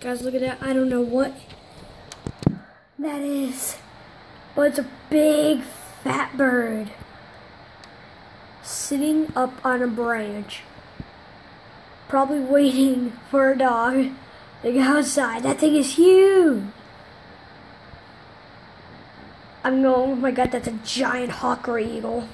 Guys, look at that. I don't know what that is. But it's a big fat bird. Sitting up on a branch. Probably waiting for a dog to go outside. That thing is huge. I'm going, oh my god, that's a giant hawker eagle.